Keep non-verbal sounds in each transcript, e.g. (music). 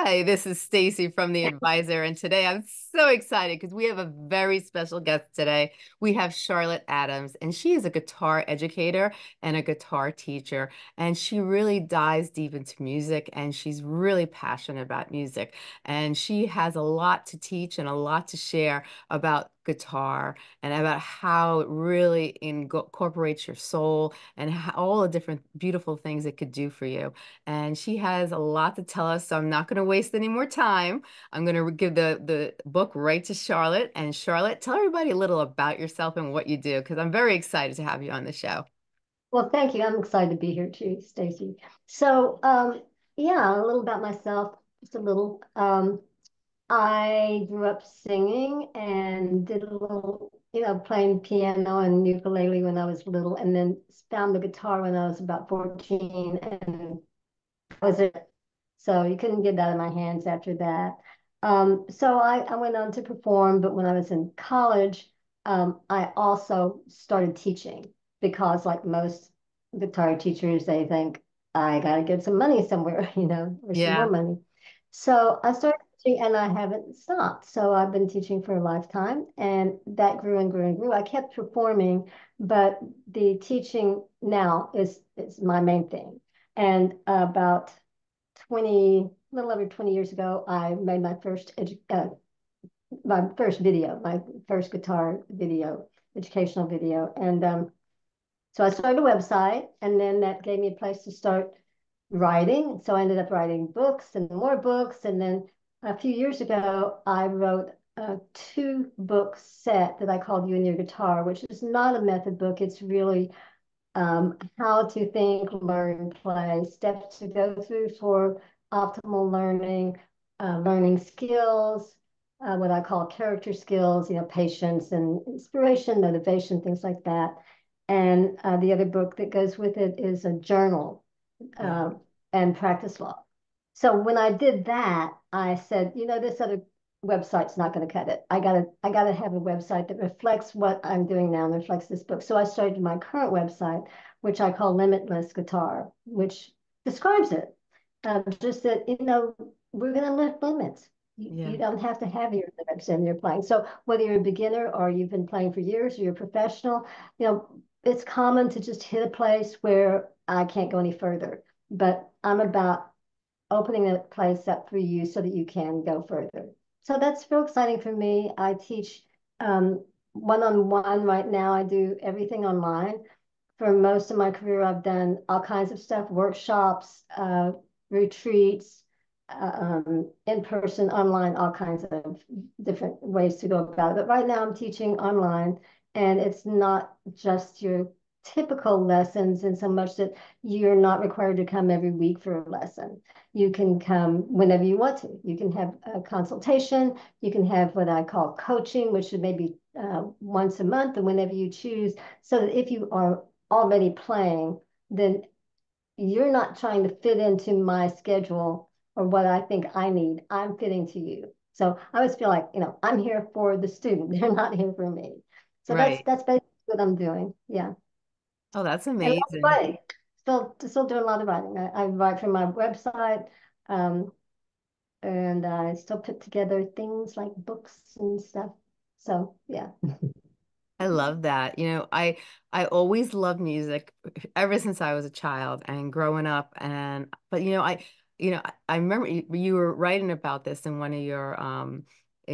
Hi, this is Stacey from The Advisor, and today I'm so excited because we have a very special guest today. We have Charlotte Adams, and she is a guitar educator and a guitar teacher, and she really dives deep into music, and she's really passionate about music, and she has a lot to teach and a lot to share about guitar and about how it really incorporates your soul and how, all the different beautiful things it could do for you. And she has a lot to tell us, so I'm not going to waste any more time. I'm going to give the, the book right to Charlotte. And Charlotte, tell everybody a little about yourself and what you do, because I'm very excited to have you on the show. Well, thank you. I'm excited to be here too, Stacey. So, um, yeah, a little about myself, just a little. Um, I grew up singing and did a little, you know, playing piano and ukulele when I was little, and then found the guitar when I was about 14, and that was it. So you couldn't get that in my hands after that. Um, so I, I went on to perform, but when I was in college, um, I also started teaching because, like most guitar teachers, they think I got to get some money somewhere, (laughs) you know, or yeah. some more money. So I started teaching and I haven't stopped. So I've been teaching for a lifetime and that grew and grew and grew. I kept performing, but the teaching now is, is my main thing. And about 20, a little over 20 years ago, I made my first, uh, my first video, my first guitar video, educational video. And um, so I started a website and then that gave me a place to start writing. So I ended up writing books and more books. And then a few years ago, I wrote a two book set that I called You and Your Guitar, which is not a method book. It's really um, how to think, learn, play, steps to go through for optimal learning, uh, learning skills, uh, what I call character skills, you know, patience and inspiration, motivation, things like that. And uh, the other book that goes with it is a journal uh, and practice law. So when I did that, I said, you know, this other website's not going to cut it. I gotta, I gotta have a website that reflects what I'm doing now and reflects this book. So I started my current website, which I call Limitless Guitar, which describes it. Um, just that, you know, we're going to lift limits. You, yeah. you don't have to have your limits in your playing. So whether you're a beginner or you've been playing for years or you're a professional, you know, it's common to just hit a place where I can't go any further. But I'm about opening a place up for you so that you can go further. So that's real exciting for me. I teach um, one-on-one right now. I do everything online. For most of my career, I've done all kinds of stuff, workshops, uh, retreats, uh, um, in person, online, all kinds of different ways to go about it. But right now I'm teaching online and it's not just your typical lessons in so much that you're not required to come every week for a lesson. You can come whenever you want to. You can have a consultation. You can have what I call coaching, which is maybe uh, once a month and whenever you choose. So that if you are already playing, then you're not trying to fit into my schedule or what I think I need. I'm fitting to you. So I always feel like, you know, I'm here for the student. (laughs) They're not here for me. So right. that's that's basically what I'm doing. Yeah. Oh, that's amazing. Still, still doing a lot of writing. I, I write for my website, um, and I still put together things like books and stuff. So yeah. (laughs) I love that. You know, I I always loved music ever since I was a child and growing up and but you know, I you know, I, I remember you, you were writing about this in one of your um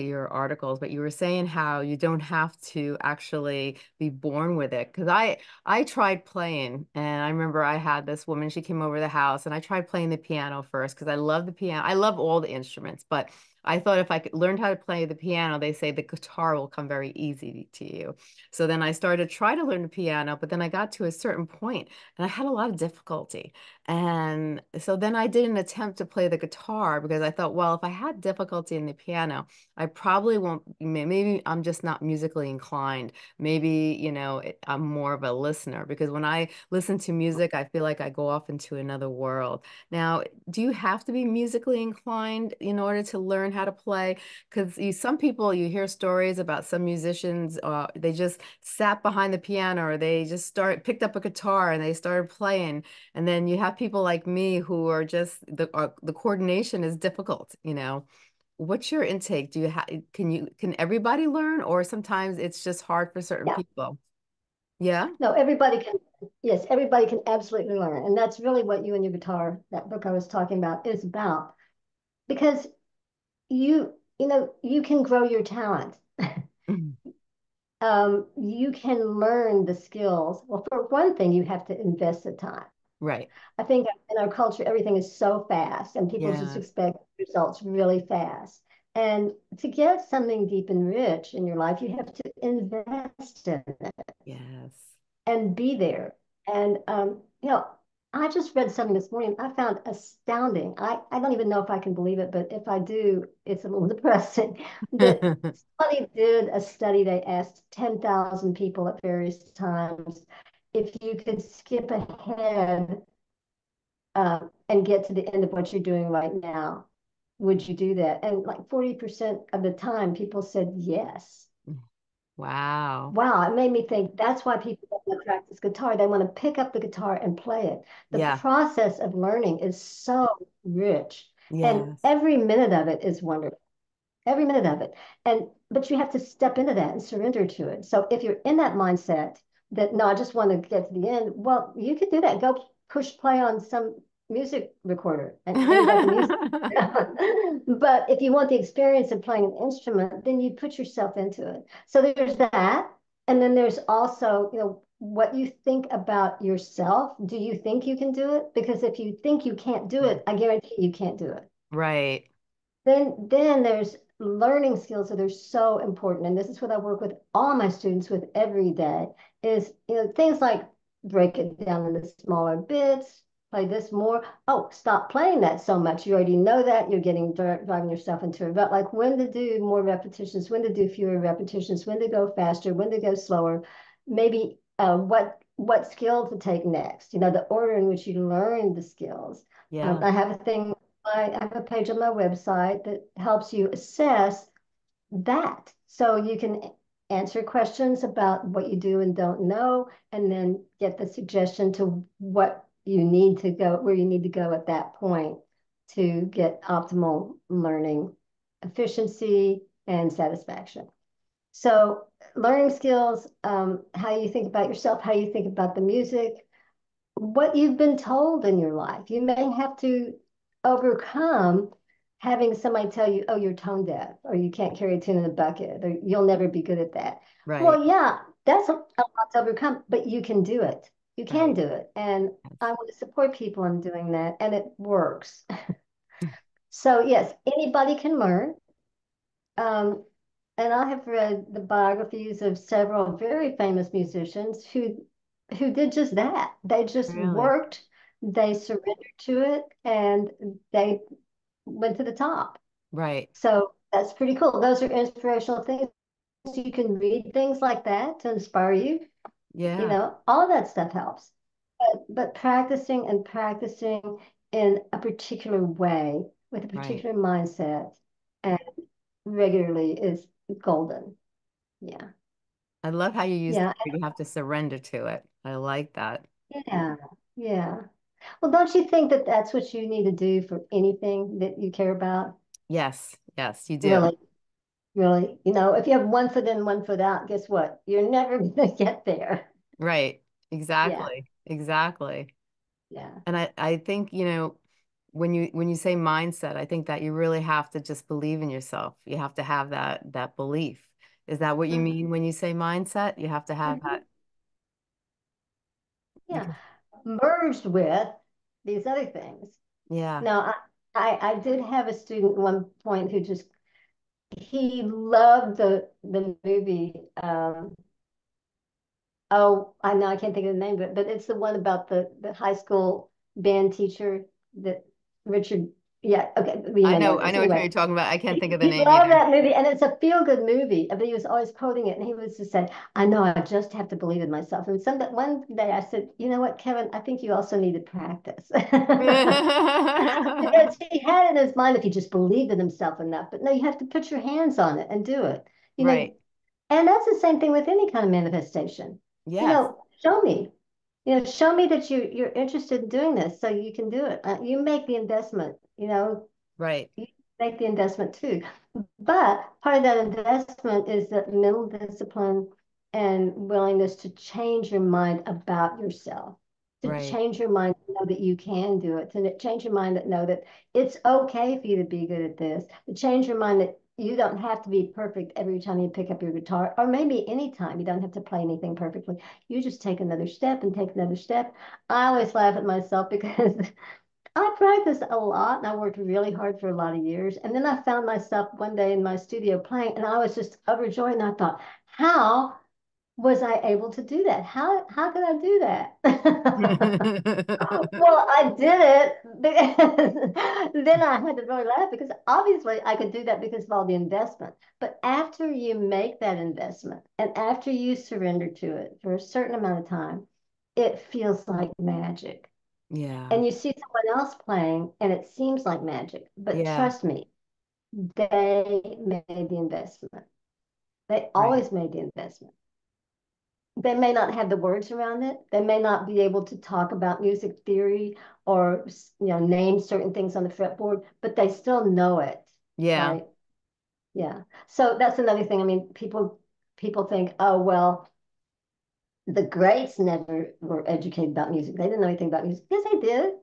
your articles, but you were saying how you don't have to actually be born with it. Because I I tried playing, and I remember I had this woman. She came over the house, and I tried playing the piano first because I love the piano. I love all the instruments, but I thought if I could learn how to play the piano, they say the guitar will come very easy to you. So then I started to try to learn the piano, but then I got to a certain point and I had a lot of difficulty. And so then I did an attempt to play the guitar because I thought, well, if I had difficulty in the piano, I probably won't, maybe I'm just not musically inclined. Maybe, you know, I'm more of a listener because when I listen to music, I feel like I go off into another world. Now, do you have to be musically inclined in order to learn how to play? Because you, some people, you hear stories about some musicians, uh, they just sat behind the piano or they just start picked up a guitar and they started playing. And then you have people like me who are just the uh, the coordination is difficult, you know. What's your intake? Do you have can you can everybody learn or sometimes it's just hard for certain Yeah. people? Yeah. No, everybody can, yes, everybody can absolutely learn. And that's really what you and your guitar, that book I was talking about, is about. Because you, you know, you can grow your talent. Mhm. Um, you can learn the skills. Well, for one thing, you have to invest the time. Right. I think in our culture, everything is so fast and people just expect results really fast. And to get something deep and rich in your life, you have to invest in it Yes. and be there. And um, you know, I just read something this morning I found astounding. I, I don't even know if I can believe it, but if I do, it's a little (laughs) depressing. (laughs) Somebody did a study, they asked 10,000 people at various times if you could skip ahead uh, and get to the end of what you're doing right now, would you do that? And like 40% of the time, people said yes. Wow. Wow, it made me think that's why people want to practice guitar. They want to pick up the guitar and play it. The Yeah. process of learning is so rich, and every minute of it is wonderful. Every minute of it. And but you have to step into that and surrender to it. So if you're in that mindset that no, I just want to get to the end, well, you could do that. Go push play on some music recorder and music. (laughs) But if you want the experience of playing an instrument, then you put yourself into it. So there's that. And then there's also, you know, what you think about yourself. Do you think you can do it? Because if you think you can't do it, I guarantee you can't do it. Right. Then then there's learning skills that are so important. And this is what I work with all my students with every day is, you know, things like break it down into smaller bits, play this more. Oh, stop playing that so much. You already know that. You're getting driving yourself into a rut. Like when to do more repetitions, when to do fewer repetitions, when to go faster, when to go slower. Maybe uh, what what skill to take next. You know, the order in which you learn the skills. Um, Yeah. I have a thing. I have a page on my website that helps you assess that. So you can answer questions about what you do and don't know, and then get the suggestion to what you need to go, where you need to go at that point to get optimal learning efficiency and satisfaction. So learning skills, um, how you think about yourself, how you think about the music, what you've been told in your life. You may have to overcome having somebody tell you, oh, you're tone deaf, or you can't carry a tune in a bucket, or you'll never be good at that. Right. Well, yeah, that's a, a lot to overcome, but you can do it. You can do it. And I want to support people in doing that, and it works. (laughs) So, yes, anybody can learn. Um, and I have read the biographies of several very famous musicians who who did just that. They just Really. worked, they surrendered to it, and they went to the top. Right. So that's pretty cool. Those are inspirational things. You can read things like that to inspire you. You know, all that stuff helps. But but practicing and practicing in a particular way with a Right. particular mindset and regularly is golden. Yeah. I love how you use Yeah. you have to surrender to it. I like that. Yeah. Yeah. Well, don't you think that that's what you need to do for anything that you care about? Yes. Yes, you do. Really, really. You know, if you have one foot in, one foot out, guess what? You're never (laughs) going to get there. Right. Yeah. Exactly. Exactly. Yeah. And I, I think, you know, when you when you say mindset, I think that you really have to just believe in yourself. You have to have that that belief. Is that what you Mhm. mean when you say mindset? You have to have Mhm. that. Yeah. Merged with these other things. Yeah. Now, I, I, I did have a student at one point who just he loved the the movie. Um, oh, I know I can't think of the name it, but it's the one about the the high school band teacher that Richard. Yeah, okay, you I know, know I know anyway. you're talking about. I can't think of the He name either. that movie, and it's a feel-good movie. But he was always quoting it, and he was just saying, "I know, I just have to believe in myself." And some one day I said, "You know what, Kevin? I think you also need to practice." (laughs) Because he had it in his mind if he just believed in himself enough. But no, you have to put your hands on it and do it. You know, Right. and that's the same thing with any kind of manifestation. You Yes. know, show me. You know, show me that you you're interested in doing this so you can do it. Uh, you make the investment, you know, Right. you make the investment too. But part of that investment is that mental discipline and willingness to change your mind about yourself, to Right. change your mind to know that you can do it, to change your mind that know that it's okay for you to be good at this, to change your mind that you don't have to be perfect every time you pick up your guitar, or maybe anytime. You don't have to play anything perfectly. You just take another step and take another step. I always laugh at myself (laughs) because I practiced a lot and I worked really hard for a lot of years. And then I found myself one day in my studio playing and I was just overjoyed. And I thought, how was I able to do that? How how could I do that? (laughs) Well, I did it. (laughs) Then I had to really laugh because obviously I could do that because of all the investment. But after you make that investment and after you surrender to it for a certain amount of time, it feels like magic Yeah. and you see someone else playing and it seems like magic but Yeah. trust me they made the investment they Right. always made the investment they may not have the words around it. They may not be able to talk about music theory or you know name certain things on the fretboard but they still know it Yeah. right? Yeah. So that's another thing. I mean people people think oh well the greats never were educated about music. They didn't know anything about music. Yes they did.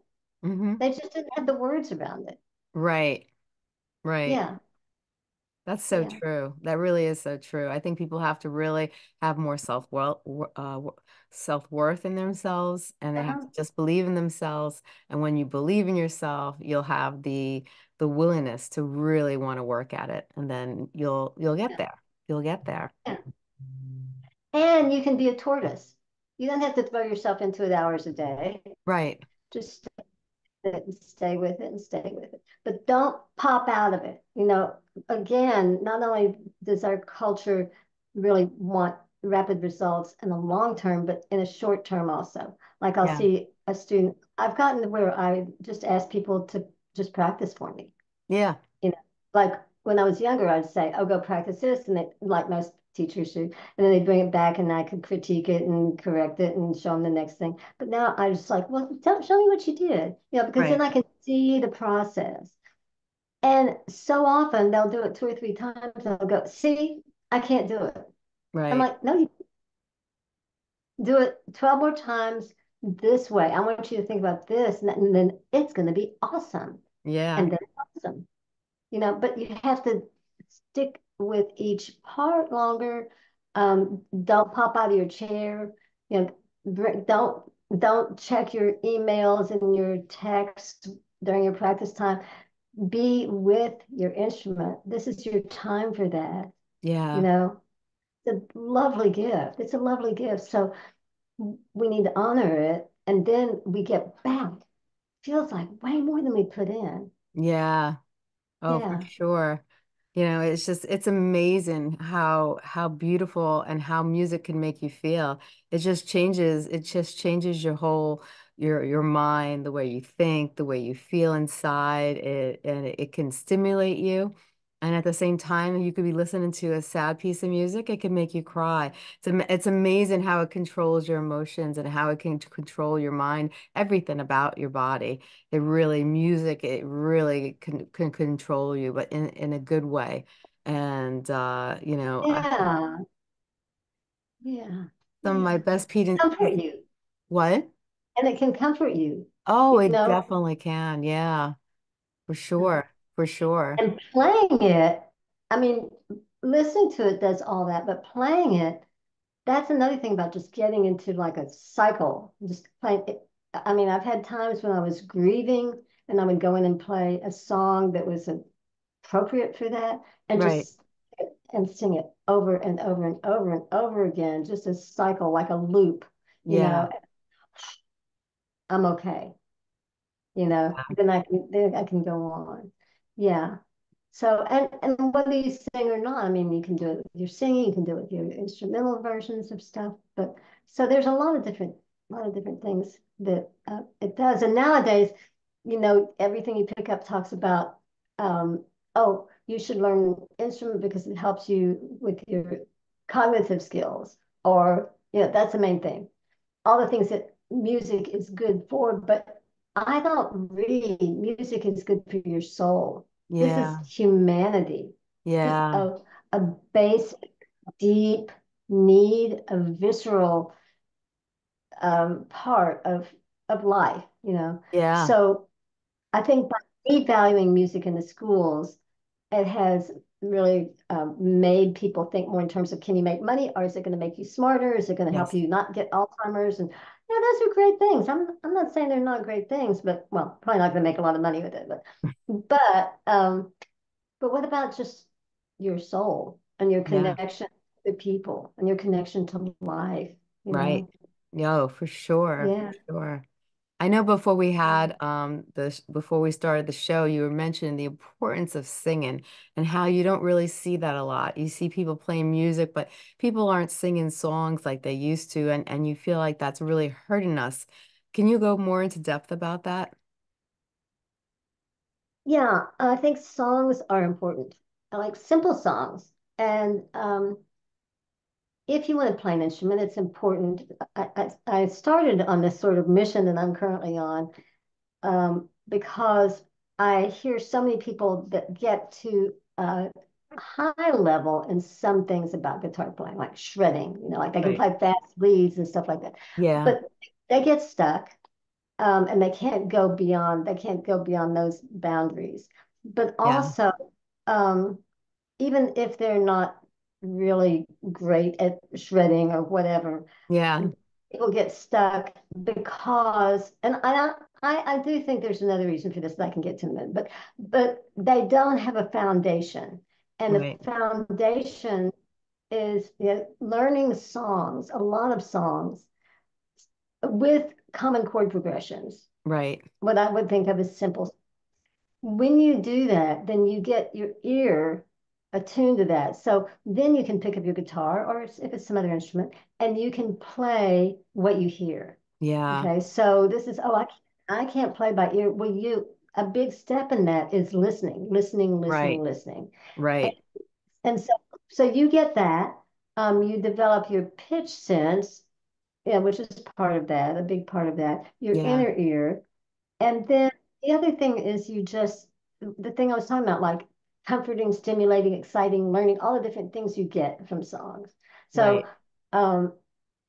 Hmm they just didn't have the words around it. Right. Right. yeah That's so Yeah. true. That really is so true. I think people have to really have more self well uh, self-worth in themselves and they have to Uh-huh. just believe in themselves. And when you believe in yourself, you'll have the the willingness to really want to work at it. And then you'll you'll get Yeah. there. You'll get there. Yeah. And you can be a tortoise. You don't have to throw yourself into it hours a day. Right. Just stay with it and stay with it. But don't pop out of it. You know, again, not only does our culture really want rapid results in the long term, but in a short term also. Like I'll Yeah. see a student, I've gotten to where I just ask people to just practice for me. Yeah. you know, like when I was younger, I'd say, "Oh, go practice this," and they, like most teachers do, and then they bring it back, and I could critique it and correct it and show them the next thing. But now I just like, well, tell, show me what you did, you know, because then I can see the process. And so often they'll do it two or three times, and they'll go, "See, I can't do it." Right. I'm like, "No, you do it 12 more times this way. I want you to think about this, and, and then it's going to be awesome." Yeah. And then awesome you know, but you have to stick with each part longer. Um, don't pop out of your chair. You know, don't don't check your emails and your texts during your practice time. Be with your instrument. This is your time for that. Yeah, you know, it's a lovely gift. It's a lovely gift. So we need to honor it, and then we get back. Feels like way more than we put in. Yeah. Oh, for Yeah. sure. You know, it's just it's amazing how how beautiful and how music can make you feel. It just changes, it just changes your whole your your mind, the way you think, the way you feel inside. It and it, it can stimulate you. And at the same time, you could be listening to a sad piece of music, it can make you cry. It's am- it's amazing how it controls your emotions and how it can control your mind, everything about your body. It really, music, it really can, can control you, but in, in a good way. And, uh, you know, Yeah. Yeah, some of my best piece, Comfort you, what? and it can comfort you, Oh, you it know, definitely can. Yeah, for sure. For sure. and playing it. I mean, listening to it does all that, but playing it, that's another thing about just getting into like a cycle, just playing it. I mean, I've had times when I was grieving and I would go in and play a song that was appropriate for that and Right. just and sing it over and over and over and over again, just a cycle, like a loop, you Yeah. know, I'm okay. you know, then I can then I can go on. Yeah. So and and whether you sing or not, I mean, you can do it with your singing, you can do it with your instrumental versions of stuff. But so there's a lot of different, a lot of different things that uh, it does. And nowadays, you know, everything you pick up talks about, um, oh, you should learn instrument because it helps you with your cognitive skills, or, you know, that's the main thing. All the things that music is good for, but I don't read music is good for your soul. Yeah. This is humanity. Yeah. a, a basic, deep need, a visceral um, part of of life, you know. Yeah. So I think by devaluing music in the schools, it has really um, made people think more in terms of can you make money or is it going to make you smarter? Is it going to help you not get Alzheimer's? And yeah, those are great things. I'm I'm not saying they're not great things, but well, probably not going to make a lot of money with it. But (laughs) but um, but what about just your soul and your Yeah. connection to people and your connection to life, you Right. know? Yo, for sure. For Yeah. sure. I know before we had um the before we started the show, you were mentioning the importance of singing and how you don't really see that a lot. You see people playing music, but people aren't singing songs like they used to, and and you feel like that's really hurting us. Can you go more into depth about that? Yeah, I think songs are important. I like simple songs. And um, if you want to play an instrument, it's important. I, I, I started on this sort of mission that I'm currently on um, because I hear so many people that get to a high level in some things about guitar playing, like shredding, you know, like they can Right. play fast leads and stuff like that. Yeah. But they get stuck um, and they can't go beyond they can't go beyond those boundaries. But Yeah. also, um, even if they're not really great at shredding or whatever, Yeah. people get stuck because, and I I, I do think there's another reason for this that I can get to in a minute, but but they don't have a foundation, and the foundation is you know, learning songs, a lot of songs with common chord progressions Right. what I would think of as simple. When you do that, then you get your ear attuned to that. So then you can pick up your guitar or if it's some other instrument and you can play what you hear. Yeah. Okay. So this is, oh, I, I can't play by ear. Well, you, a big step in that is listening, listening, listening, Right. listening. And, Right. and so, so you get that. Um, you develop your pitch sense, yeah, which is part of that, a big part of that, your Yeah. inner ear and then the other thing is you just, the thing I was talking about, like comforting, stimulating, exciting, learning, all the different things you get from songs. So, Right. um,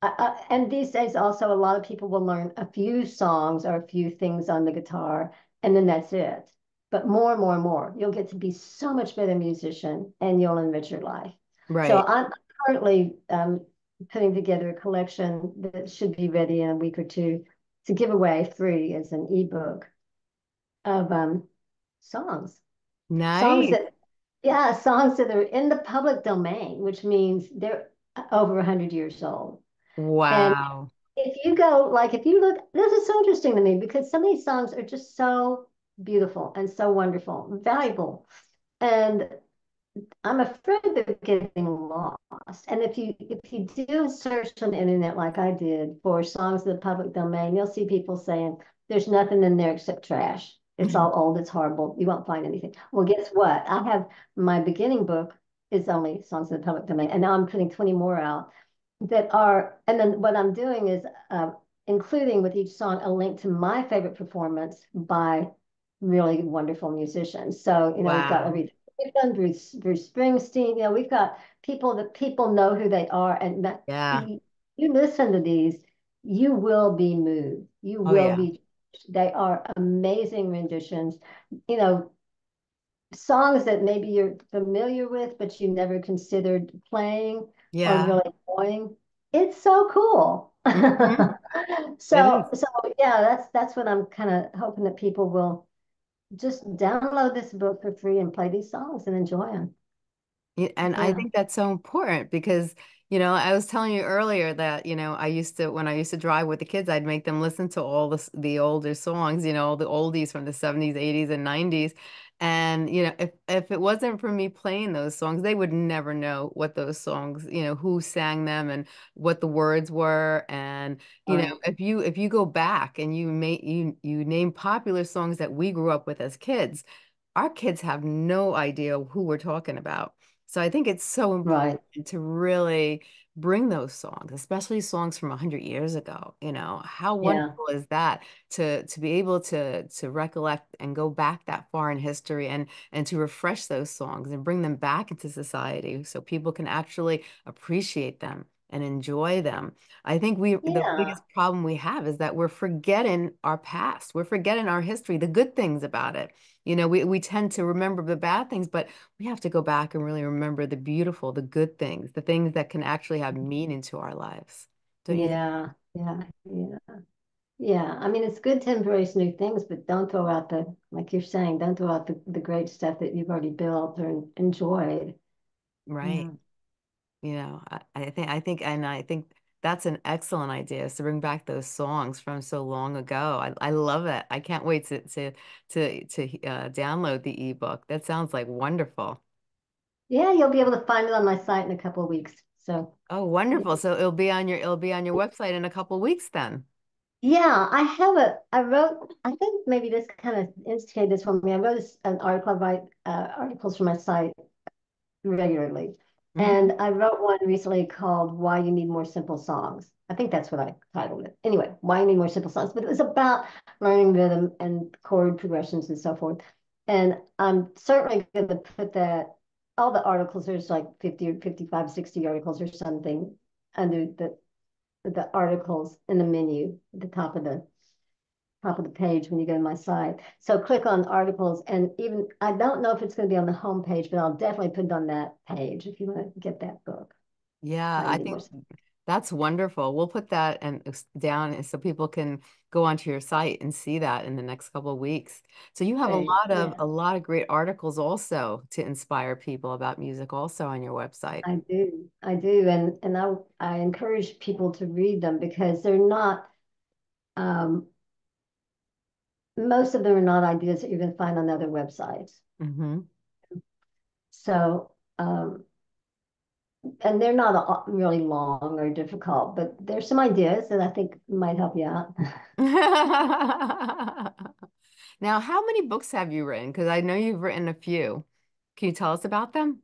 I, I, and these days also a lot of people will learn a few songs or a few things on the guitar, and then that's it. But more and more and more, you'll get to be so much better musician, and you'll enrich your life. Right. So I'm currently um, putting together a collection that should be ready in a week or two to give away free as an ebook of um, songs. Songs Nice. that, yeah, songs that are in the public domain, which means they're over 100 years old. And Wow. if you go, like, if you look, this is so interesting to me because some of these songs are just so beautiful and so wonderful, valuable. And I'm afraid they're getting lost. And if you if you do search on the internet like I did for songs in the public domain, you'll see people saying there's nothing in there except trash. It's all old, it's horrible. You won't find anything. Well, guess what? I have my beginning book is only songs in the public domain, and now I'm putting 20 more out that are, and then what I'm doing is uh, including with each song a link to my favorite performance by really wonderful musicians. So, you know, we've got Wow. every we've done Bruce Bruce Springsteen. You know, we've got people that people know who they are, and Yeah. you, you listen to these, you will be moved. You Oh will yeah. be. They are amazing renditions. You know, songs that maybe you're familiar with, but you never considered playing or really enjoying. It's so cool. hmm (laughs) So, so yeah, that's that's what I'm kind of hoping that people will just download this book for free and play these songs and enjoy them. Yeah, And I think that's so important because, You know, I was telling you earlier that, you know, I used to, when I used to drive with the kids, I'd make them listen to all the, the older songs, you know, all the oldies from the 70s, 80s, and 90s. And, you know, if, if it wasn't for me playing those songs, they would never know what those songs, you know, who sang them and what the words were. And, you Right. know, if you, if you go back and you make, you, you name popular songs that we grew up with as kids, our kids have no idea who we're talking about. So I think it's so important Right. to really bring those songs, especially songs from 100 years ago. You know, how Yeah. wonderful is that to to be able to to recollect and go back that far in history and and to refresh those songs and bring them back into society so people can actually appreciate them and enjoy them. I think we the biggest problem we have is that we're forgetting our past. We're forgetting our history, the good things about it. You know, we, we tend to remember the bad things, but we have to go back and really remember the beautiful, the good things, the things that can actually have mm-hmm. meaning to our lives. Don't you? Yeah. Yeah. Yeah. Yeah. I mean, it's good to embrace new things, but don't throw out the, like you're saying, don't throw out the, the great stuff that you've already built or enjoyed. Right. Yeah. You know, I, I think I think and I think that's an excellent idea is to bring back those songs from so long ago. I, I love it. I can't wait to to to to uh, download the ebook. That sounds like wonderful. Yeah. You'll be able to find it on my site in a couple of weeks. So, Oh, wonderful. So it'll be on your it'll be on your website in a couple weeks then. yeah, I have a, I wrote, I think maybe this kind of instigated this for me. I wrote an article, I write uh, articles for my site regularly. Hmm And I wrote one recently called Why You Need More Simple Songs. I think that's what I titled it. Anyway, Why You Need More Simple Songs. But it was about learning rhythm and chord progressions and so forth. And I'm certainly going to put that, all the articles, there's like 50 or 55, 60 articles or something under the the articles in the menu at the top of the top of the page when you go to my site. So click on articles and even I don't know if it's going to be on the home page, but I'll definitely put it on that page if you want to get that book. Yeah, I think that's wonderful. We'll put that and down so people can go onto your site and see that in the next couple of weeks. So you have a lot of Yeah, a lot of great articles also to inspire people about music also on your website. I do. I do. And and I I encourage people to read them because they're not um most of them are not ideas that you're going to find on other websites. hmm So um and they're not really long or difficult, but there's some ideas that I think might help you out. (laughs) Now, how many books have you written? Because I know you've written a few. Can you tell us about them?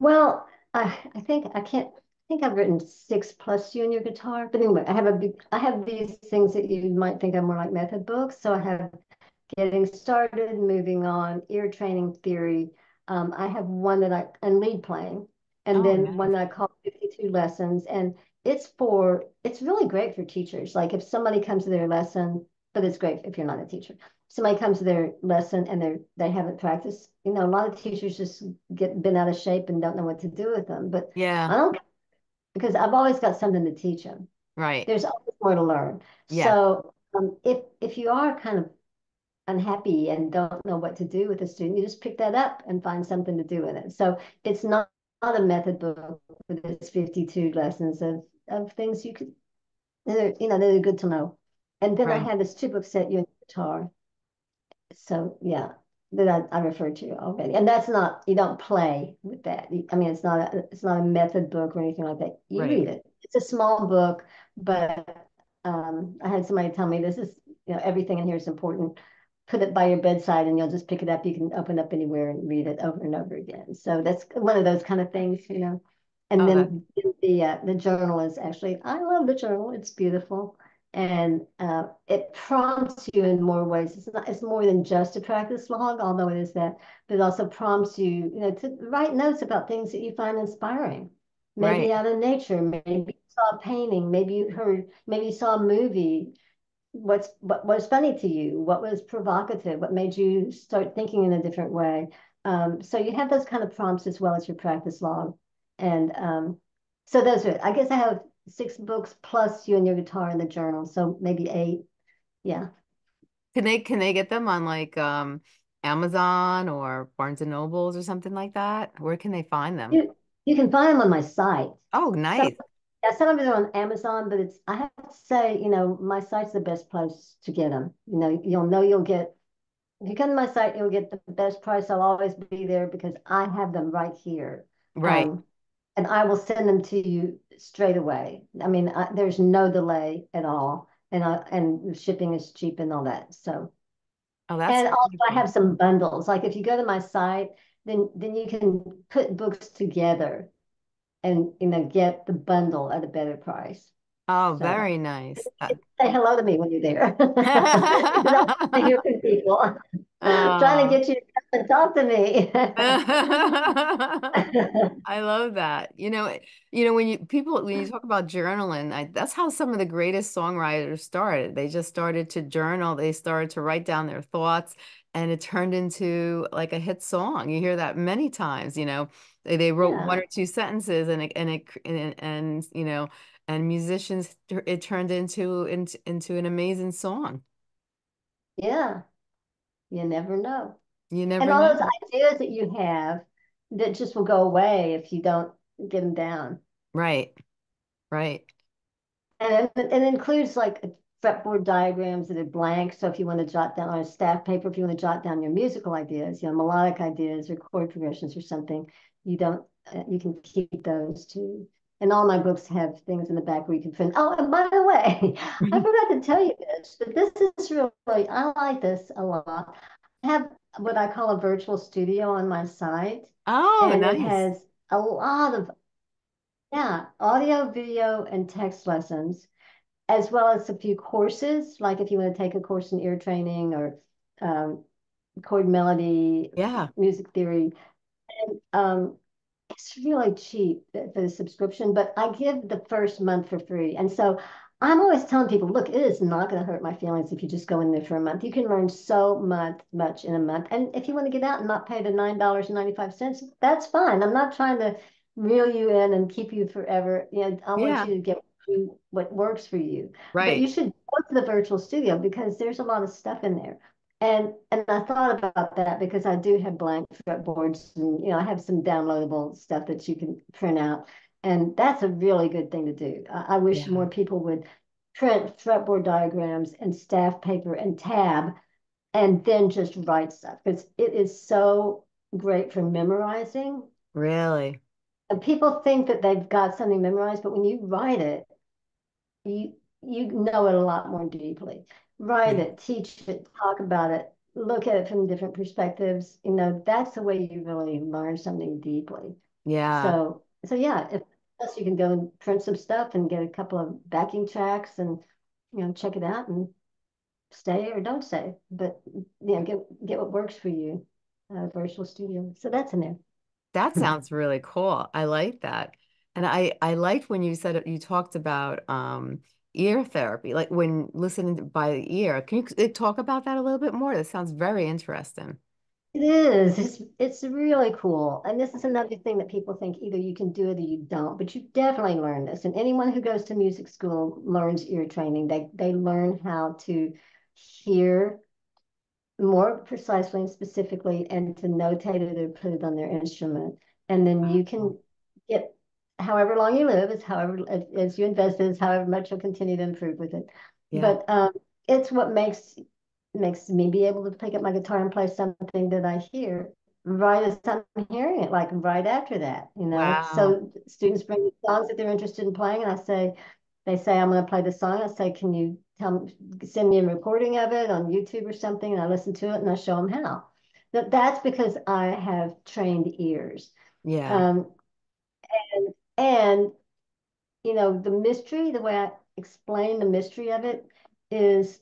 Well, I I think I can't think I've written six plus you and your guitar. But anyway, I have a big I have these things that you might think are more like method books. So I have getting started, moving on, ear training theory. Um, I have one that I and lead playing, and Oh, then one that I call 52 lessons. And it's for it's really great for teachers. Like if somebody comes to their lesson, but it's great if you're not a teacher. Somebody comes to their lesson and they're they haven't practiced. You know, a lot of teachers just get been out of shape and don't know what to do with them. But Yeah, I don't because I've always got something to teach them. right. There's always more to learn. Yeah, So um, if if you are kind of unhappy and don't know what to do with a student, you just pick that up and find something to do with it. So it's not, not a method book, but it's 52 lessons of, of things you could, you know, they're good to know. And then I had this two book set, you and guitar. So yeah, that I, I referred to already. And that's not, you don't play with that. I mean, it's not a, it's not a method book or anything like that. You Right. read it. It's a small book, but um, I had somebody tell me this is, you know, everything in here is important. Put it by your bedside and you'll just pick it up. You can open up anywhere and read it over and over again. So that's one of those kind of things, you know. And Oh, that then the uh, the journal is actually, I love the journal. It's beautiful and uh, it prompts you in more ways. It's not. It's more than just a practice log, although it is that. But it also prompts you, you know, to write notes about things that you find inspiring. Maybe right. out of nature. Maybe you saw a painting. Maybe you heard. Maybe you saw a movie. What's what was funny to you? What was provocative? What made you start thinking in a different way? Um, so you have those kind of prompts as well as your practice log, and um, so those are. I guess I have six books plus you and your guitar in the journal, so maybe eight. Yeah. Can they can they get them on like um Amazon or Barnes and Nobles or something like that? Where can they find them? You You can find them on my site. Oh, nice. yeah, some of them are on Amazon, but it's I have to say, you know, my site's the best place to get them. You know, you'll know you'll get if you come to my site, you'll get the best price. I'll always be there because I have them right here. Right. Um, and I will send them to you straight away. I mean, I, there's no delay at all, and I, and shipping is cheap and all that. So, Oh, that's and also I have some bundles. Like if you go to my site, then then you can put books together and you know get the bundle at a better price. Oh, So very nice. Uh, (laughs) say hello to me when you're there. (laughs) Because I (laughs) want hear from people trying to get you to talk to me. (laughs) (laughs) I love that. You know, you know when you people when you talk about journaling, I, that's how some of the greatest songwriters started. They just started to journal. They started to write down their thoughts, and it turned into like a hit song. You hear that many times. You know, they, they wrote one or two sentences, and it, and it and, and you know, and musicians it turned into into into an amazing song. yeah, you never know. You And never all those ideas that you have that just will go away if you don't get them down. Right, right. And it, it includes like fretboard diagrams that are blank. So if you want to jot down on a staff paper, if you want to jot down your musical ideas, you know, melodic ideas or chord progressions or something, you don't, uh, you can keep those too. And all my books have things in the back where you can print. Oh, and by the way, (laughs) I (laughs) forgot to tell you this, but this is really, I like this a lot. I have what I call a virtual studio on my site, Oh, and it has a lot of, yeah, audio, video, and text lessons as well as a few courses, like if you want to take a course in ear training or um, chord melody, Yeah. music theory. And um, it's really cheap for the subscription, but I give the first month for free. And so I'm always telling people, look, it is not going to hurt my feelings if you just go in there for a month. You can learn so much, much in a month. And if you want to get out and not pay the $9.95, that's fine. I'm not trying to reel you in and keep you forever. You know, I want you to get what works for you. Right. But you should go to the virtual studio because there's a lot of stuff in there. And and I thought about that because I do have blank fretboards and you know I have some downloadable stuff that you can print out. And that's a really good thing to do. I, I wish Yeah. more people would print fretboard diagrams and staff paper and tab and then just write stuff because it is so great for memorizing. Really. And people think that they've got something memorized, but when you write it, you you know it a lot more deeply. Write Yeah. it, teach it, talk about it, look at it from different perspectives. You know, that's the way you really learn something deeply. Yeah. So, so yeah, if you can go and print some stuff and get a couple of backing tracks and you know check it out and stay or don't stay, but you know get get what works for you. Uh, virtual studio. So that's in there. That sounds really cool. I like that. And I I liked when you said you talked about um ear therapy, like when listening by the ear. Can you uh, talk about that a little bit more? That sounds very interesting. It is. It's it's really cool. And this is another thing that people think either you can do it or you don't, but you definitely learn this. And anyone who goes to music school learns ear training. They they learn how to hear more precisely and specifically and to notate it or put it on their instrument. And then you can get however long you live is however as you invest is however much you'll continue to improve with it. Yeah. But um, it's what makes makes me be able to pick up my guitar and play something that I hear right as I'm hearing it, like right after that, you know. Wow. So students bring me songs that they're interested in playing, and I say, they say I'm going to play the song. I say, can you tell send me a recording of it on YouTube or something, and I listen to it and I show them how. That that's because I have trained ears. Yeah. Um, and and you know the mystery, the way I explain the mystery of it is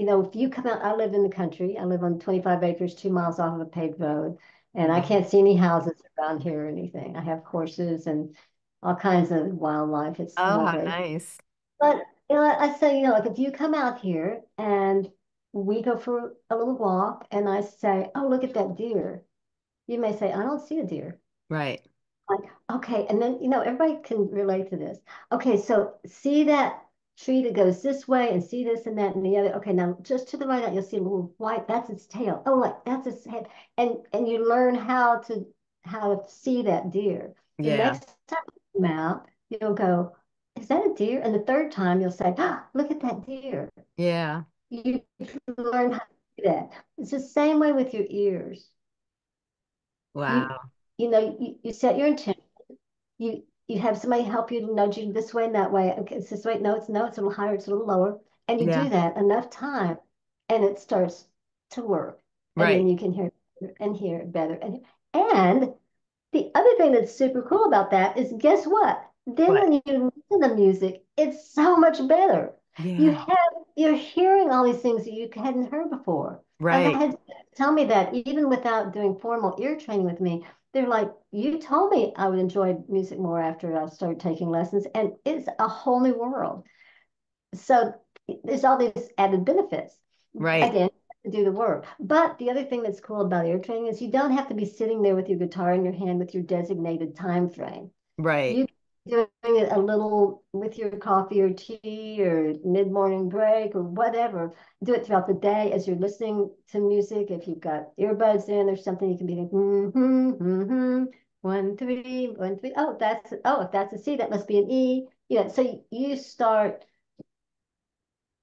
you know, if you come out, I live in the country. I live on 25 acres, two miles off of a paved road, and I mm-hmm. can't see any houses around here or anything. I have horses and all kinds of wildlife. It's Oh, how nice. But you know, I say, you know, like if you come out here and we go for a little walk, and I say, oh, look at that deer, you may say, I don't see a deer. Right. Like, okay, and then you know everybody can relate to this. Okay, so see that tree that goes this way, and see this and that and the other. Okay, now just to the right, you'll see a little white. That's its tail. Oh, like that's its head, and and you learn how to how to see that deer. The Yeah. next time you come out, you'll go, is that a deer? And the third time you'll say, ah, look at that deer. Yeah. You learn how to do that. It's the same way with your ears. You Wow. you know, you, you set your intention. You you have somebody help you to nudge you this way and that way. Okay, it's this way. No, it's no, it's a little higher, it's a little lower. And you do that enough time and it starts to work. And then Right. you can hear and hear better. And and the other thing that's super cool about that is guess what? Then What? when you listen to the music, it's so much better. Yeah. You have you're hearing all these things that you hadn't heard before. Right. had tell me that even without doing formal ear training with me, they're like, you told me I would enjoy music more after I started taking lessons, and it's a whole new world. So there's all these added benefits. Right. Again, do the work. But the other thing that's cool about ear training is you don't have to be sitting there with your guitar in your hand with your designated time frame. Right. You doing it a little with your coffee or tea or mid-morning break or whatever. Do it throughout the day as you're listening to music. If you've got earbuds in or something, you can be like, mm-hmm, mm-hmm, one, three, one, three. Oh, that's oh, if that's a C, that must be an E. Yeah. so you start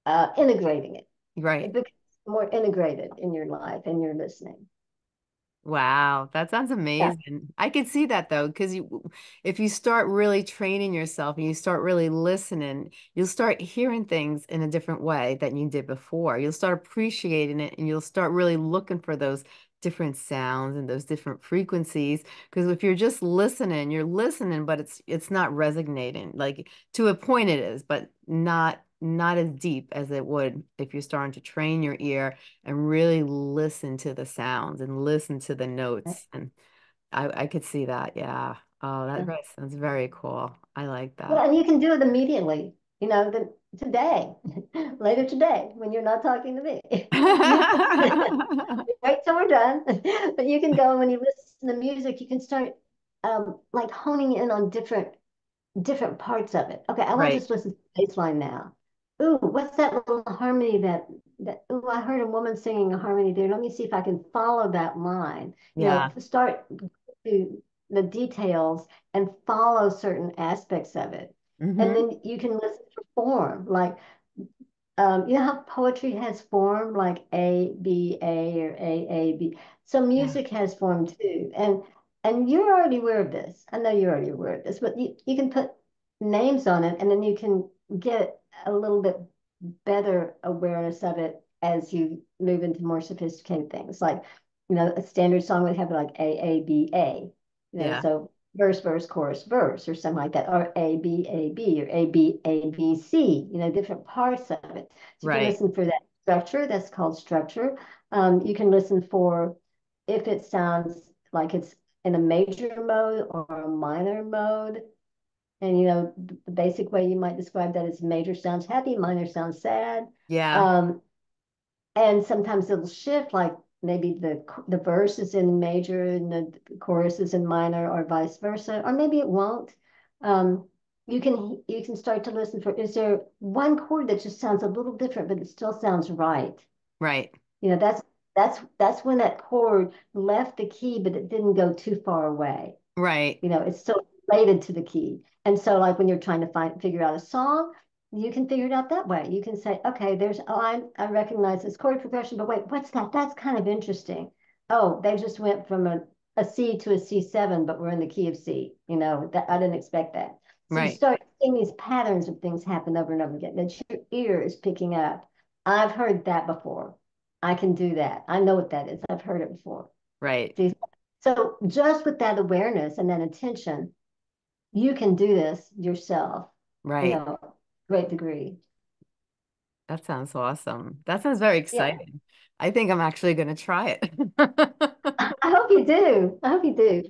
uh, integrating it. Right. It becomes more integrated in your life and your listening. Wow, that sounds Yeah. amazing. I can see that though, because you, if you start really training yourself and you start really listening, you'll start hearing things in a different way than you did before. You'll start appreciating it and you'll start really looking for those different sounds and those different frequencies. Because if you're just listening, you're listening, but it's it's not resonating. Like to a point it is, but not not as deep as it would if you're starting to train your ear and really listen to the sounds and listen to the notes. And I, I could see that. Yeah. Oh, that Yeah. sounds very cool. I like that. Well, and you can do it immediately, you know, the, today, (laughs) later today, when you're not talking to me. (laughs) (laughs) Wait till we're done. But you can go when you listen to music, you can start um, like honing in on different different parts of it. Okay, I want to just listen to the bass line now. Ooh, what's that little harmony that that ooh, I heard a woman singing a harmony there. Let me see if I can follow that line. You know, Yeah. start to the details and follow certain aspects of it. And hmm then you can listen for form, like um, you know how poetry has form, like A, B, A, or A, A, B. So Yeah. music has form too. And and you're already aware of this. I know you're already aware of this, but you, you can put names on it and then you can get a little bit better awareness of it as you move into more sophisticated things. Like, you know, a standard song would have like A, A, B, A. You know, Yeah. so verse, verse, chorus, verse, or something like that, or A, B, A, B, or A, B, A, B, C, you know, different parts of it. So you can listen for that structure. That's called structure. Um, you can listen for if it sounds like it's in a major mode or a minor mode. And you know, the basic way you might describe that is major sounds happy, minor sounds sad. Yeah. Um, and sometimes it'll shift, like maybe the the verse is in major and the chorus is in minor, or vice versa, or maybe it won't. Um, you can you can start to listen for is there one chord that just sounds a little different, but it still sounds right. Right. You know, that's that's that's when that chord left the key, but it didn't go too far away. Right. You know, it's still related to the key. And so, like when you're trying to find figure out a song, you can figure it out that way. You can say, okay, there's oh, I I recognize this chord progression, but wait, what's that? That's kind of interesting. Oh, they just went from a, a C to a C7, but we're in the key of C. You know, that I didn't expect that. So you start seeing these patterns of things happen over and over again that your ear is picking up. I've heard that before. I can do that. I know what that is. I've heard it before. Right. So just with that awareness and that attention, you can do this yourself, you Right. know, great degree. That sounds awesome. That sounds very Yeah, exciting. I think I'm actually going to try it. (laughs) I hope you do. I hope you do.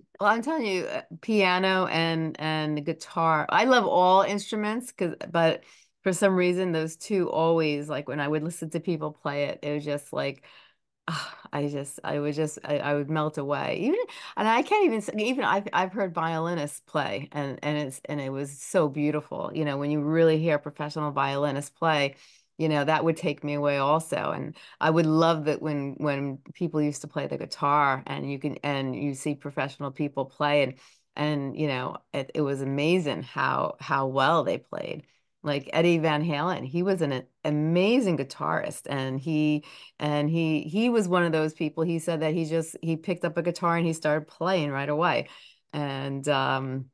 (laughs) Well, I'm telling you, uh, piano and and guitar. I love all instruments because, but for some reason, those two always like when I would listen to people play it, it was just like ah, I just I would just I, I would melt away. Even and I can't even even I've I've heard violinists play and and it's and it was so beautiful. You know, when you really hear professional violinist play, you know, that would take me away also. And I would love that when when people used to play the guitar and you can and you see professional people play and and you know it, it was amazing how how well they played. Like Eddie Van Halen, he was an amazing guitarist, and he and he he was one of those people. He said that he just he picked up a guitar and he started playing right away, and um,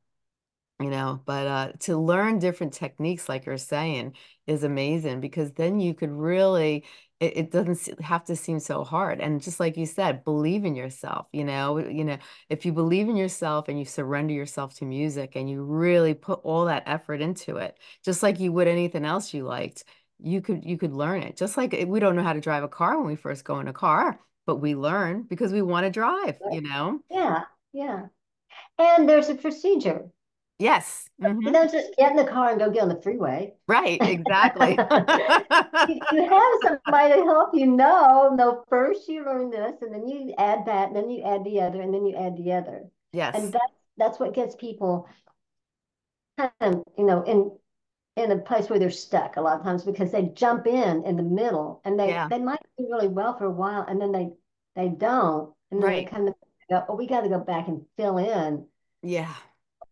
you know but uh to learn different techniques like you're saying is amazing because then you could really it, it doesn't have to seem so hard and just like you said believe in yourself you know you know if you believe in yourself and you surrender yourself to music and you really put all that effort into it just like you would anything else you liked you could you could learn it just like we don't know how to drive a car when we first go in a car but we learn because we want to drive you know Yeah, yeah. And there's a procedure. Yes You hmm don't just get in the car and go get on the freeway. Right, exactly. (laughs) You, you have somebody to help you know. No, first you learn this, and then you add that, and then you add the other, and then you add the other. Yes. And that's that's what gets people kind of, you know, in in a place where they're stuck a lot of times because they jump in in the middle and they Yeah. they might do really well for a while and then they they don't and then they kind of go, oh, we got to go back and fill in. Yeah.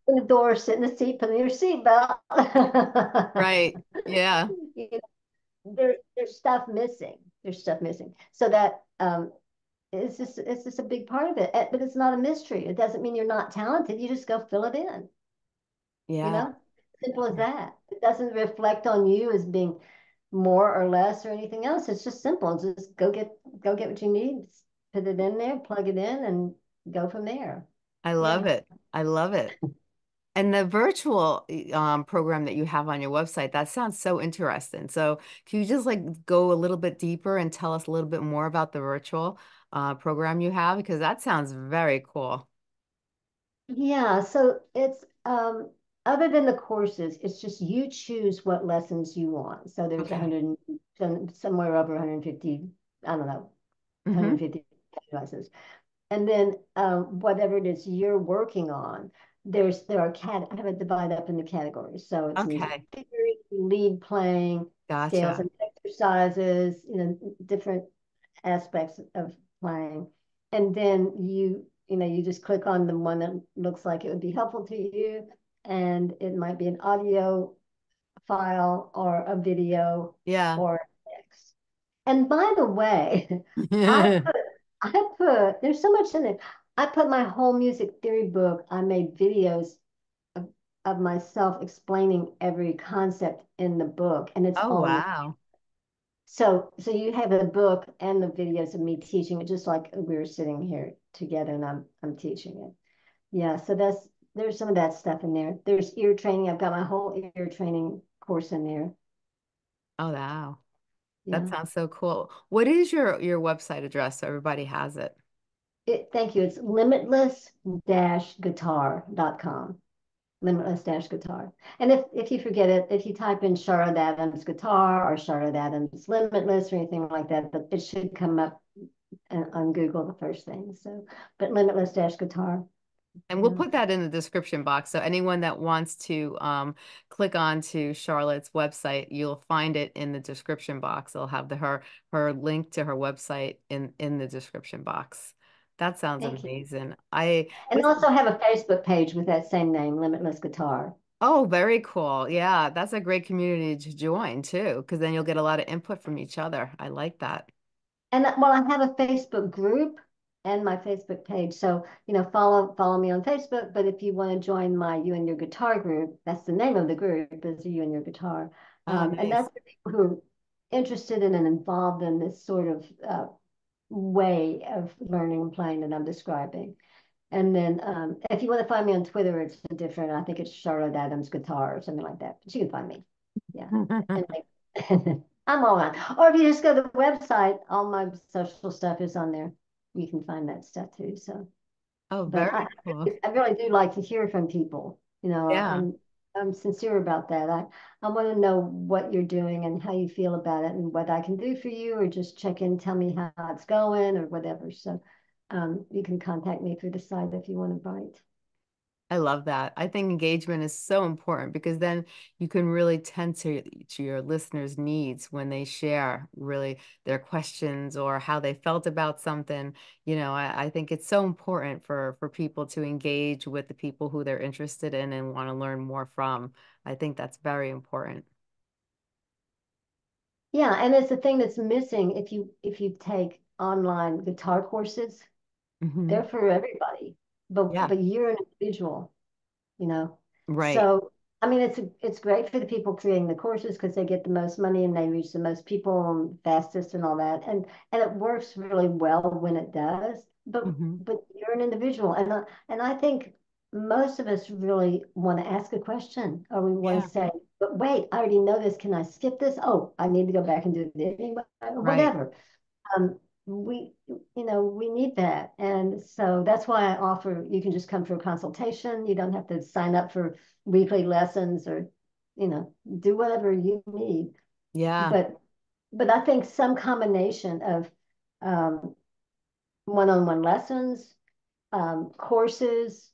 Open the door, sit in the seat, put in your seatbelt. (laughs) Right. Yeah. You know, there, there's stuff missing. There's stuff missing. So that um, it's just it's just a big part of it. Eh, But it's not a mystery. It doesn't mean you're not talented. You just go fill it in. Yeah. You know, simple as that. It doesn't reflect on you as being more or less or anything else. It's just simple. Just go get go get what you need, put it in there, plug it in, and go from there. I Yeah. love it. I love it. And the virtual um, program that you have on your website, that sounds so interesting. So can you just like go a little bit deeper and tell us a little bit more about the virtual uh, program you have? Because that sounds very cool. Yeah, so it's um other than the courses, it's just you choose what lessons you want. So there's Okay. 100 somewhere over 150, I don't know, hmm 150 lessons. And then um, whatever it is you're working on, there's there are cat I have it divided up into categories. So it's Okay. theory, lead playing, scales Gotcha. and exercises, you know, different aspects of playing. And then you, you know, you just click on the one that looks like it would be helpful to you. And it might be an audio file or a video Yeah. or text. And by the way, (laughs) I put I put there's so much in it. I put my whole music theory book. I made videos of, of myself explaining every concept in the book, and it's Oh, wow. so, so you have the book and the videos of me teaching it, just like we were sitting here together and I'm I'm teaching it. Yeah, so that's there's some of that stuff in there. There's ear training. I've got my whole ear training course in there. Oh, wow. That Yeah. sounds so cool. What is your your website address so everybody has it? It, thank you. It's limitless-guitar.com. Limitless dash guitar. And if if you forget it, if you type in Charlotte Adams guitar or Charlotte Adams limitless or anything like that, but it should come up on Google the first thing. So, but limitless dash guitar. And we'll put that in the description box. So anyone that wants to um, click on to Charlotte's website, you'll find it in the description box. It'll have the her her link to her website in in the description box. That sounds Thank you. amazing. I And also have a Facebook page with that same name, Limitless Guitar. oh, very cool. Yeah, that's a great community to join too, because then you'll get a lot of input from each other. I like that. And well, I have a Facebook group and my Facebook page. So, you know, follow follow me on Facebook. But if you want to join my You and Your Guitar group, that's the name of the group is You and Your Guitar. Oh, Um, and that's for people who are interested in and involved in this sort of uh, way of learning and playing that I'm describing. And then um, if you want to find me on Twitter, it's different. I think it's Charlotte Adams Guitar or something like that. But you can find me. Yeah. (laughs) Like, (laughs) I'm all on. Or if you just go to the website, all my social stuff is on there. You can find that stuff too. So, Oh, but I, very cool. I really do like to hear from people. You know, Yeah. I'm I'm sincere about that. I I want to know what you're doing and how you feel about it and what I can do for you, or just check in, tell me how it's going, or whatever. So, um, you can contact me through the site if you want to write. I love that. I think engagement is so important because then you can really tend to, to your listeners' needs when they share really their questions or how they felt about something. You know, I, I think it's so important for for people to engage with the people who they're interested in and want to learn more from. I think that's very important. Yeah, and it's the thing that's missing if you if you take online guitar courses, hmm they're for everybody, but Yeah, but you're an individual, you know. right. So I mean, it's it's great for the people creating the courses because they get the most money and they reach the most people fastest and all that, and and it works really well when it does. But hmm but you're an individual, and I, and I think most of us really want to ask a question, or we want Yeah, to say, but wait, I already know this. Can I skip this? Oh, I need to go back and do it anyway, or right. whatever um, we, you know, we need that. And so that's why I offer, you can just come for a consultation. You don't have to sign up for weekly lessons or, you know, do whatever you need. Yeah, But, but I think some combination of um, one-on-one lessons, um, courses,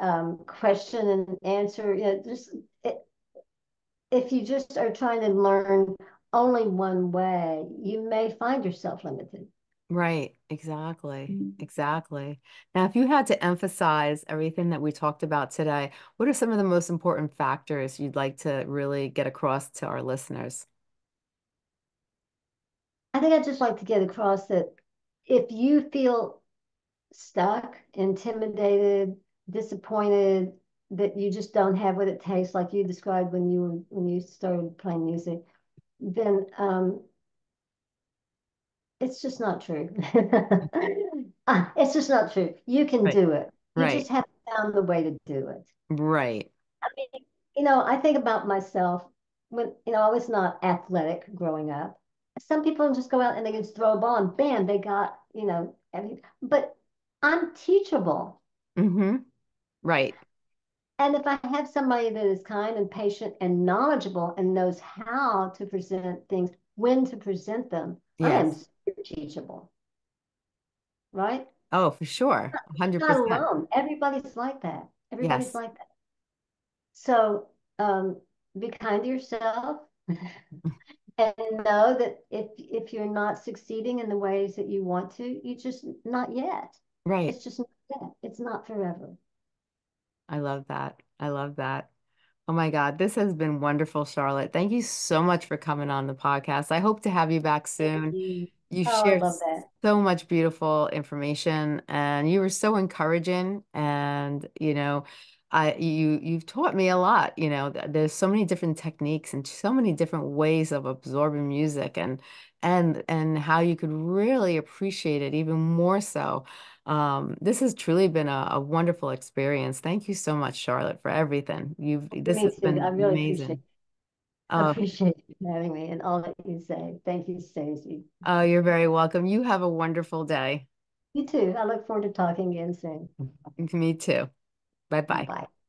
um, question and answer, you know, just it, if you just are trying to learn only one way, you may find yourself limited. Right. Exactly. Exactly. Now, if you had to emphasize everything that we talked about today, what are some of the most important factors you'd like to really get across to our listeners? I think I'd just like to get across that if you feel stuck, intimidated, disappointed, that you just don't have what it takes, like you described when you were when you started playing music, then um, it's just not true. Ah, (laughs) it's just not true. You can Right. do it. You Right. just have found the way to do it. Right. I mean, you know, I think about myself when, you know, I was not athletic growing up. Some people just go out and they just throw a ball and bam, they got, you know, every, but I'm teachable. hmm Right. And if I have somebody that is kind and patient and knowledgeable and knows how to present things, when to present them, Yes. Teachable, right? Oh, for sure. 100%. alone. Everybody's like that. Everybody's Yes. like that. So um, be kind to yourself (laughs) and know that if if you're not succeeding in the ways that you want to, you just not yet. Right. It's just not yet. It's not forever. I love that. I love that. Oh my God, this has been wonderful, Charlotte. Thank you so much for coming on the podcast. I hope to have you back soon. you. You Oh, shared so much beautiful information and you were so encouraging and you know I you you've taught me a lot you know there's so many different techniques and so many different ways of absorbing music and and and how you could really appreciate it even more so um this has truly been a, a wonderful experience thank you so much Charlotte for everything you've this Me has too. I been really appreciate amazing oh appreciate you having me and all that you say. Thank you, Stacey. oh you're very welcome you have a wonderful day You too. I look forward to talking again soon. me too bye bye Bye.